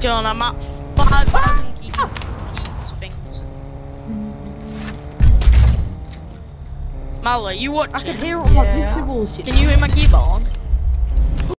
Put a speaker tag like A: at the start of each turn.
A: John, I'm at 5,000 keys, keys things. Mal, are you
B: I
A: watching?
B: can hear all on my
C: Yeah.
B: computer.
A: Can you hear my keyboard?